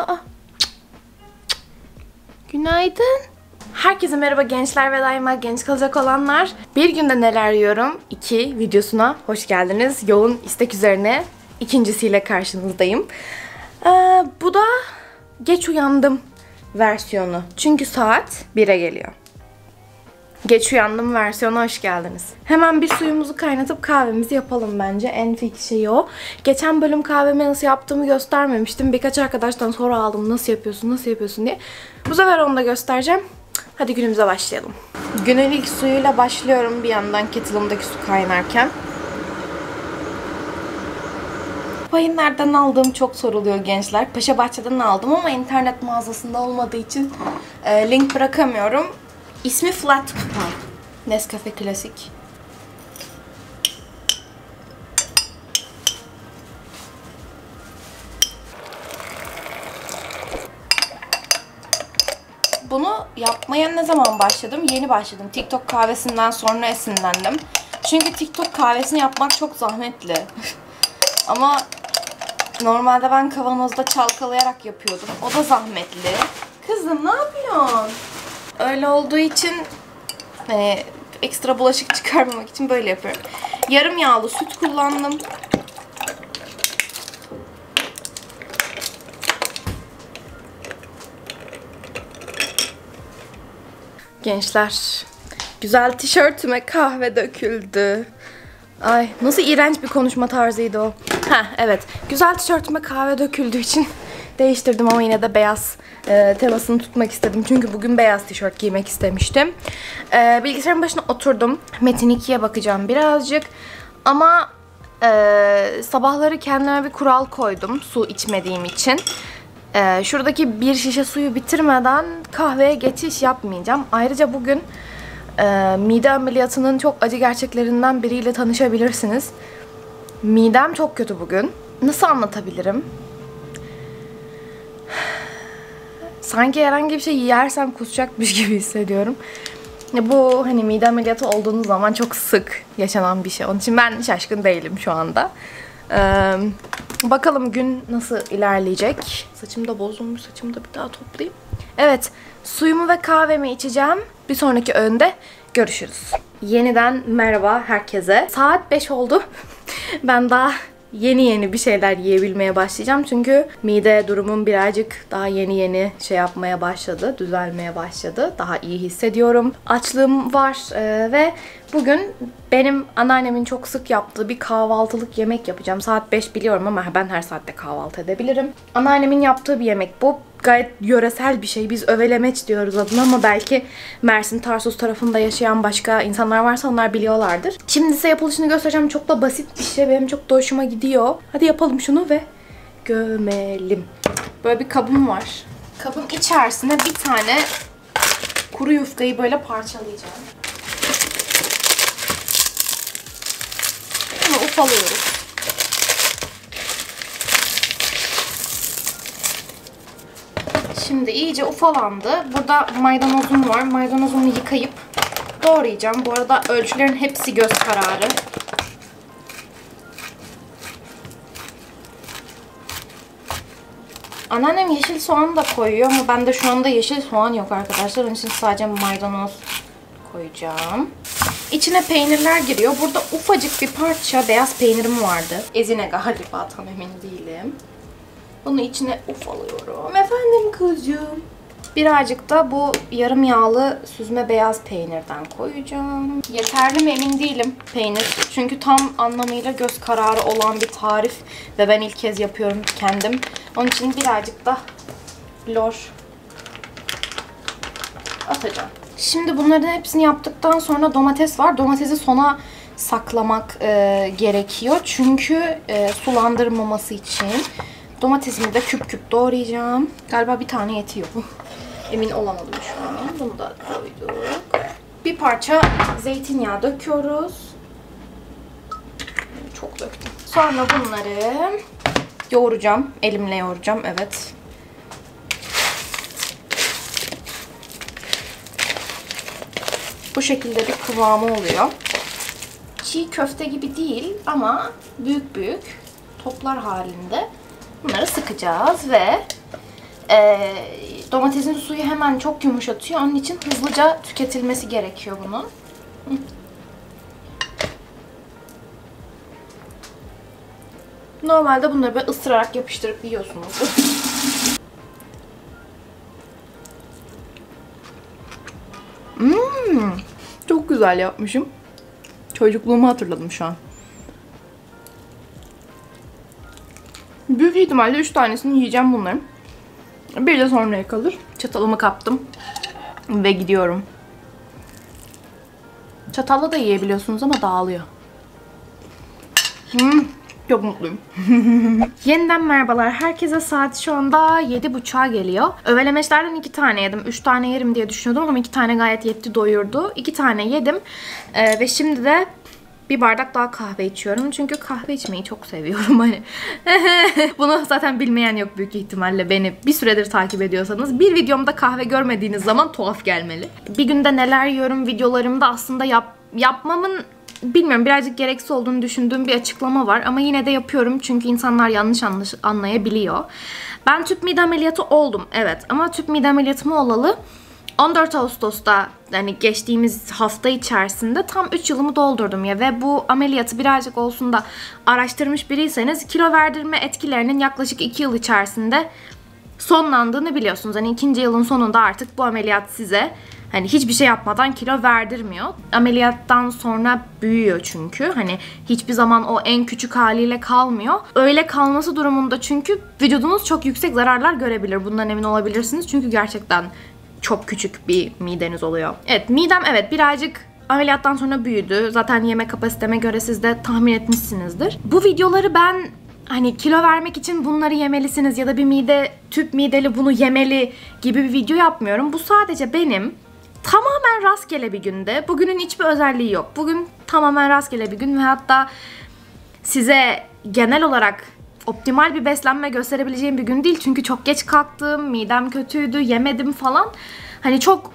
Aa. Günaydın. Herkese merhaba gençler ve daima genç kalacak olanlar. Bir günde neler yiyorum? İki videosuna hoş geldiniz. Yoğun istek üzerine ikincisiyle karşınızdayım. Ee, bu da geç uyandım versiyonu. Çünkü saat 1'e geliyor. Geç uyandım versiyona hoş geldiniz. Hemen bir suyumuzu kaynatıp kahvemizi yapalım bence. En fix şey o. Geçen bölüm kahvemi nasıl yaptığımı göstermemiştim. Birkaç arkadaştan sonra aldım nasıl yapıyorsun, nasıl yapıyorsun diye. Bu sefer onu da göstereceğim. Hadi günümüze başlayalım. Günün ilk suyuyla başlıyorum bir yandan kettle'ımdaki su kaynarken. Payı nereden aldığım çok soruluyor gençler. Paşa Bahçe'den aldım ama internet mağazasında olmadığı için e, link bırakamıyorum. İsmi Flat Kupa. Nescafe Klasik. Bunu yapmaya ne zaman başladım? Yeni başladım. TikTok kahvesinden sonra esinlendim. Çünkü TikTok kahvesini yapmak çok zahmetli. Ama normalde ben kavanozda çalkalayarak yapıyordum. O da zahmetli. Kızım ne yapıyorsun? Öyle olduğu için hani ekstra bulaşık çıkarmamak için böyle yapıyorum. Yarım yağlı süt kullandım. Gençler, güzel tişörtüme kahve döküldü. Ay nasıl iğrenç bir konuşma tarzıydı o. Ha evet, güzel tişörtüme kahve döküldüğü için değiştirdim ama yine de beyaz e, temasını tutmak istedim. Çünkü bugün beyaz tişört giymek istemiştim. E, bilgisayarın başına oturdum. Metin 2'ye bakacağım birazcık. Ama e, sabahları kendime bir kural koydum su içmediğim için. E, şuradaki bir şişe suyu bitirmeden kahveye geçiş yapmayacağım. Ayrıca bugün e, mide ameliyatının çok acı gerçeklerinden biriyle tanışabilirsiniz. Midem çok kötü bugün. Nasıl anlatabilirim? Sanki herhangi bir şey yersem kusacakmış gibi hissediyorum. Bu hani mide ameliyatı olduğunuz zaman çok sık yaşanan bir şey. Onun için ben şaşkın değilim şu anda. Ee, bakalım gün nasıl ilerleyecek. Saçım da bozulmuş. Saçımı da bir daha toplayayım. Evet. Suyumu ve kahvemi içeceğim. Bir sonraki öğünde görüşürüz. Yeniden merhaba herkese. Saat 5 oldu. ben daha yeni yeni bir şeyler yiyebilmeye başlayacağım. Çünkü mide durumum birazcık daha yeni yeni şey yapmaya başladı, düzelmeye başladı. Daha iyi hissediyorum. Açlığım var ee, ve bugün benim anneannemin çok sık yaptığı bir kahvaltılık yemek yapacağım. Saat 5 biliyorum ama ben her saatte kahvaltı edebilirim. Anneannemin yaptığı bir yemek bu. Gayet yöresel bir şey. Biz övelemeç diyoruz adına ama belki Mersin, Tarsus tarafında yaşayan başka insanlar varsa onlar biliyorlardır. Şimdi size yapılışını göstereceğim. Çok da basit bir şey. Benim çok da hoşuma gidiyor. Hadi yapalım şunu ve gömelim. Böyle bir kabım var. Kabın içerisine bir tane kuru yufkayı böyle parçalayacağım. Bunu ufalıyoruz. Şimdi iyice ufalandı. Burada maydanozum var. Maydanozumu yıkayıp doğrayacağım. Bu arada ölçülerin hepsi göz kararı. Anneannem yeşil soğan da koyuyor ama bende şu anda yeşil soğan yok arkadaşlar. Onun için sadece maydanoz koyacağım. İçine peynirler giriyor. Burada ufacık bir parça beyaz peynirim vardı. Ezine galiba tam emin değilim. Bunu içine ufalıyorum. Efendim kızım. Birazcık da bu yarım yağlı süzme beyaz peynirden koyacağım. Yeterli mi emin değilim peynir. Çünkü tam anlamıyla göz kararı olan bir tarif. Ve ben ilk kez yapıyorum kendim. Onun için birazcık da lor atacağım. Şimdi bunların hepsini yaptıktan sonra domates var. Domatesi sona saklamak e, gerekiyor. Çünkü e, sulandırmaması için. Domatesimi de küp küp doğrayacağım. Galiba bir tane yetiyor. Emin olamadım şu an. Bunu da koyduk. Bir parça zeytinyağı döküyoruz. Çok döktüm. Sonra bunları yoğuracağım. Elimle yoğuracağım. Evet. Bu şekilde bir kıvamı oluyor. Çiğ köfte gibi değil ama büyük büyük toplar halinde bunları sıkacağız ve Ee, domatesin suyu hemen çok yumuşatıyor. Onun için hızlıca tüketilmesi gerekiyor bunun. Normalde bunları böyle ısırarak yapıştırıp yiyorsunuz. güzel yapmışım. Çocukluğumu hatırladım şu an. Büyük ihtimalle 3 tanesini yiyeceğim bunların. Bir de sonraya kalır. Çatalımı kaptım. Ve gidiyorum. Çatalla da yiyebiliyorsunuz ama dağılıyor. Hmm, çok mutluyum. Yeniden merhabalar. Herkese saat şu anda 7.30'a geliyor. Övelemeçlerden iki tane yedim. Üç tane yerim diye düşünüyordum ama iki tane gayet yetti doyurdu. İki tane yedim. Ee, ve şimdi de bir bardak daha kahve içiyorum. Çünkü kahve içmeyi çok seviyorum hani. Bunu zaten bilmeyen yok büyük ihtimalle beni bir süredir takip ediyorsanız. Bir videomda kahve görmediğiniz zaman tuhaf gelmeli. Bir günde neler yiyorum videolarımda aslında yap, yapmamın bilmiyorum birazcık gereksiz olduğunu düşündüğüm bir açıklama var ama yine de yapıyorum çünkü insanlar yanlış anlayabiliyor. Ben tüp mide ameliyatı oldum evet ama tüp mide ameliyatımı olalı 14 Ağustos'ta yani geçtiğimiz hafta içerisinde tam 3 yılımı doldurdum ya ve bu ameliyatı birazcık olsun da araştırmış biriyseniz kilo verdirme etkilerinin yaklaşık 2 yıl içerisinde sonlandığını biliyorsunuz. Hani ikinci yılın sonunda artık bu ameliyat size hani hiçbir şey yapmadan kilo verdirmiyor. Ameliyattan sonra büyüyor çünkü. Hani hiçbir zaman o en küçük haliyle kalmıyor. Öyle kalması durumunda çünkü vücudunuz çok yüksek zararlar görebilir. Bundan emin olabilirsiniz. Çünkü gerçekten çok küçük bir mideniz oluyor. Evet midem evet birazcık ameliyattan sonra büyüdü. Zaten yeme kapasiteme göre siz de tahmin etmişsinizdir. Bu videoları ben hani kilo vermek için bunları yemelisiniz ya da bir mide tüp mideli bunu yemeli gibi bir video yapmıyorum. Bu sadece benim tamamen rastgele bir günde. Bugünün hiçbir özelliği yok. Bugün tamamen rastgele bir gün ve hatta size genel olarak optimal bir beslenme gösterebileceğim bir gün değil. Çünkü çok geç kalktım, midem kötüydü, yemedim falan. Hani çok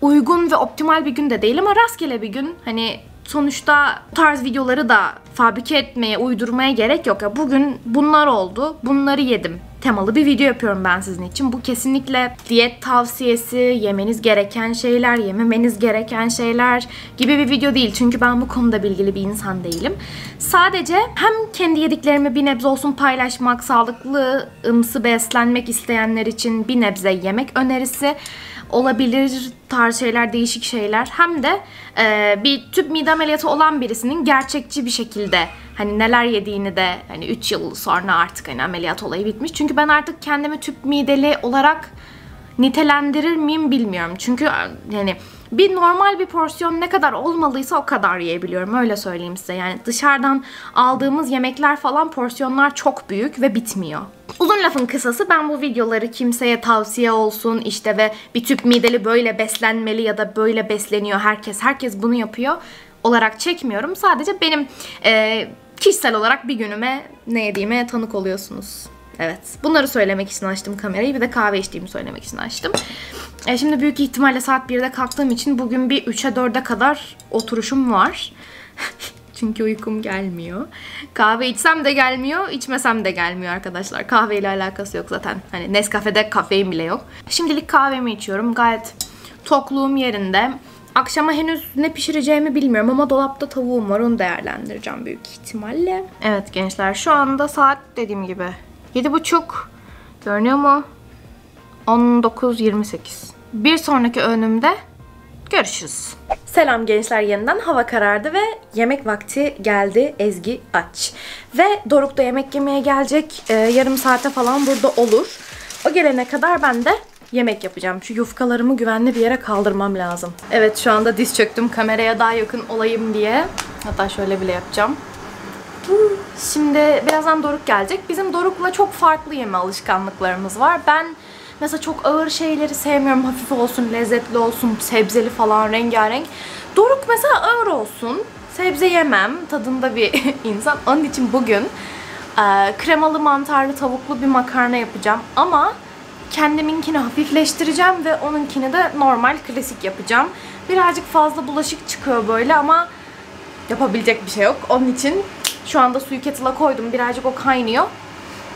uygun ve optimal bir gün de değil ama rastgele bir gün. Hani sonuçta bu tarz videoları da fabrike etmeye, uydurmaya gerek yok. Ya bugün bunlar oldu, bunları yedim temalı bir video yapıyorum ben sizin için. Bu kesinlikle diyet tavsiyesi, yemeniz gereken şeyler, yememeniz gereken şeyler gibi bir video değil. Çünkü ben bu konuda bilgili bir insan değilim. Sadece hem kendi yediklerimi bir nebze olsun paylaşmak, sağlıklı ımsı beslenmek isteyenler için bir nebze yemek önerisi olabilir tarz şeyler, değişik şeyler. Hem de e, bir tüp mide ameliyatı olan birisinin gerçekçi bir şekilde hani neler yediğini de hani 3 yıl sonra artık hani ameliyat olayı bitmiş. Çünkü ben artık kendimi tüp mideli olarak nitelendirir miyim bilmiyorum. Çünkü yani bir normal bir porsiyon ne kadar olmalıysa o kadar yiyebiliyorum öyle söyleyeyim size. Yani dışarıdan aldığımız yemekler falan porsiyonlar çok büyük ve bitmiyor. Uzun lafın kısası ben bu videoları kimseye tavsiye olsun işte ve bir tüp mideli böyle beslenmeli ya da böyle besleniyor herkes herkes bunu yapıyor olarak çekmiyorum. Sadece benim e, kişisel olarak bir günüme ne yediğime tanık oluyorsunuz. Evet. Bunları söylemek için açtım kamerayı. Bir de kahve içtiğimi söylemek için açtım. E şimdi büyük ihtimalle saat 1'de kalktığım için bugün bir 3'e 4'e kadar oturuşum var. Çünkü uykum gelmiyor. Kahve içsem de gelmiyor, içmesem de gelmiyor arkadaşlar. Kahveyle alakası yok zaten. Hani Nescafe'de kafein bile yok. Şimdilik kahvemi içiyorum. Gayet tokluğum yerinde. Akşama henüz ne pişireceğimi bilmiyorum ama dolapta tavuğum var. Onu değerlendireceğim büyük ihtimalle. Evet gençler şu anda saat dediğim gibi 7.30. Görünüyor mu? 19.28. Bir sonraki önümde görüşürüz. Selam gençler yeniden hava karardı ve yemek vakti geldi Ezgi aç. Ve Doruk da yemek yemeye gelecek ee, yarım saate falan burada olur. O gelene kadar ben de yemek yapacağım. Şu yufkalarımı güvenli bir yere kaldırmam lazım. Evet şu anda diz çöktüm kameraya daha yakın olayım diye. Hatta şöyle bile yapacağım. Şimdi birazdan Doruk gelecek. Bizim Doruk'la çok farklı yeme alışkanlıklarımız var. Ben mesela çok ağır şeyleri sevmiyorum. Hafif olsun, lezzetli olsun, sebzeli falan, rengarenk. Doruk mesela ağır olsun. Sebze yemem. Tadında bir insan. Onun için bugün e, kremalı mantarlı tavuklu bir makarna yapacağım. Ama kendiminkini hafifleştireceğim ve onunkini de normal klasik yapacağım. Birazcık fazla bulaşık çıkıyor böyle ama yapabilecek bir şey yok. Onun için şu anda suyu kettle'a koydum. Birazcık o kaynıyor.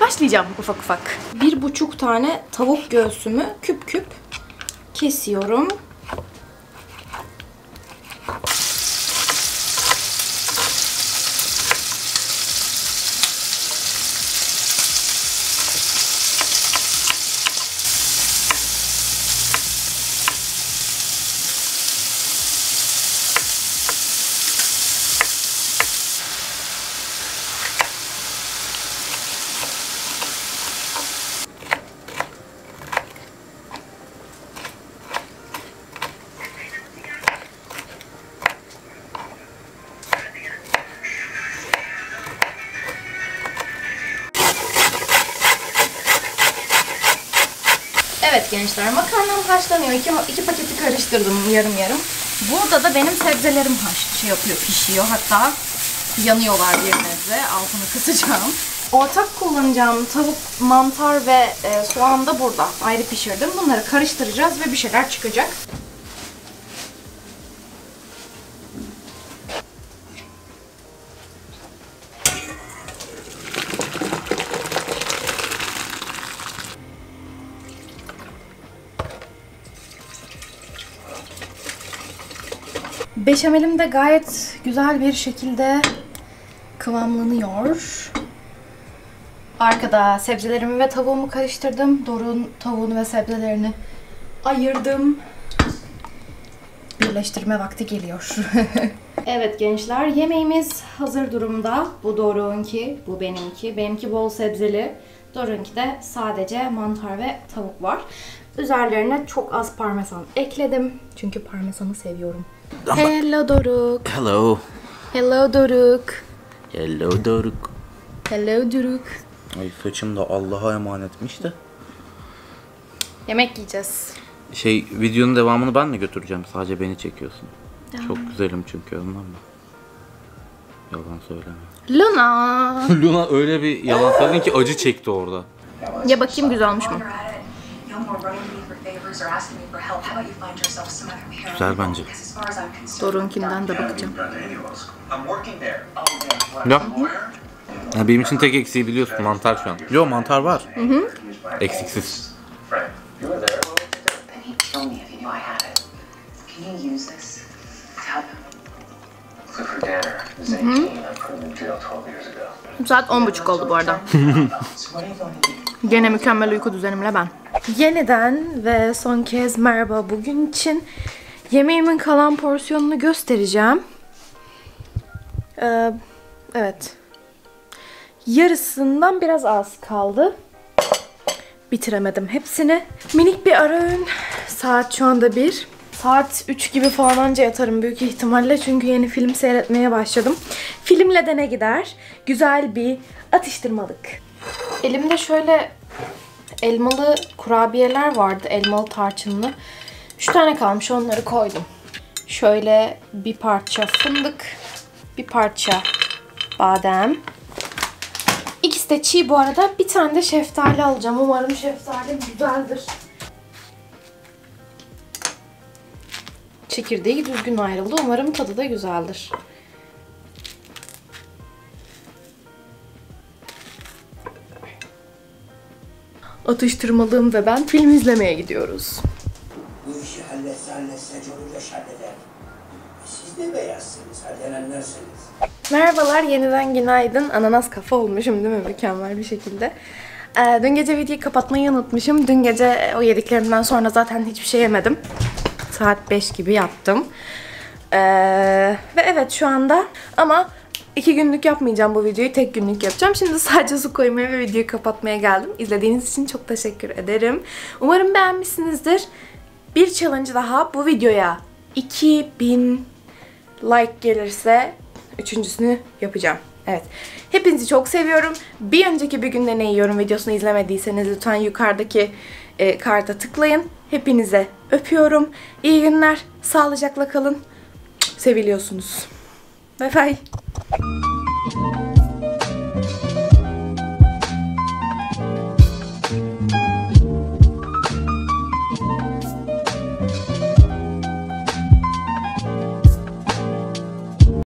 başlayacağım ufak ufak. Bir buçuk tane tavuk göğsümü küp küp kesiyorum. Evet gençler makarnam haşlanıyor. İki, iki paketi karıştırdım yarım yarım. Burada da benim sebzelerim haş şey yapıyor, pişiyor. Hatta yanıyorlar bir nebze. Altını kısacağım. Ortak kullanacağım tavuk, mantar ve e, soğan da burada. Ayrı pişirdim. Bunları karıştıracağız ve bir şeyler çıkacak. Beşamelim de gayet güzel bir şekilde kıvamlanıyor. Arkada sebzelerimi ve tavuğumu karıştırdım. Doruk'un tavuğunu ve sebzelerini ayırdım. Birleştirme vakti geliyor. evet gençler yemeğimiz hazır durumda. Bu Doruk'unki, bu benimki. Benimki bol sebzeli. Doruk'unki de sadece mantar ve tavuk var. Üzerlerine çok az parmesan ekledim. Çünkü parmesanı seviyorum. Hello Doruk. Hello. Hello Doruk. Hello Doruk. Hello Doruk. Ay saçım da Allah'a emanetmiş de. Yemek yiyeceğiz. Şey videonun devamını ben mi götüreceğim? Sadece beni çekiyorsun. Çok güzelim çünkü ondan mı? Yalan söyleme. Luna. Luna öyle bir yalan söyledin ki acı çekti orada. Ya bakayım güzel olmuş mu? Güzel bence. Doruk'unkinden de bakacağım. Ya. ya benim için tek eksiği biliyorsun mantar şu an. Yo mantar var. Hı hı. Eksiksiz. Clifford Danner is 18. I put him in jail 12 years ago. Saat 10.30 oldu bu arada. Gene mükemmel uyku düzenimle ben. Yeniden ve son kez merhaba bugün için yemeğimin kalan porsiyonunu göstereceğim. Ee, evet. Yarısından biraz az kaldı. Bitiremedim hepsini. Minik bir ara öğün. Saat şu anda 1. Saat 3 gibi falan anca yatarım büyük ihtimalle. Çünkü yeni film seyretmeye başladım. Filmle de ne gider? Güzel bir atıştırmalık. Elimde şöyle elmalı kurabiyeler vardı. Elmalı tarçınlı. 3 tane kalmış onları koydum. Şöyle bir parça fındık. Bir parça badem. İkisi de çiğ bu arada. Bir tane de şeftali alacağım. Umarım şeftali güzeldir. Çekirdeği düzgün ayrıldı. Umarım tadı da güzeldir. Atıştırmalığım ve ben film izlemeye gidiyoruz. Bu işi halletse halletse Leş halleder. Siz de beyazsınız, halledenlersiniz. Merhabalar, yeniden günaydın. Ananas kafa olmuşum değil mi? Mükemmel bir şekilde. Ee, dün gece videoyu kapatmayı unutmuşum. Dün gece o yediklerimden sonra zaten hiçbir şey yemedim. Saat 5 gibi yattım. Ee, ve evet şu anda ama iki günlük yapmayacağım bu videoyu. Tek günlük yapacağım. Şimdi sadece su koymaya ve videoyu kapatmaya geldim. İzlediğiniz için çok teşekkür ederim. Umarım beğenmişsinizdir. Bir challenge daha bu videoya 2000 like gelirse üçüncüsünü yapacağım. Evet. Hepinizi çok seviyorum. Bir önceki bir günde ne yiyorum videosunu izlemediyseniz lütfen yukarıdaki e, karta tıklayın. Hepinize öpüyorum. İyi günler. Sağlıcakla kalın. Seviliyorsunuz. Bye bye. Bye.